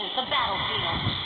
is the battlefield.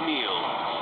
meal.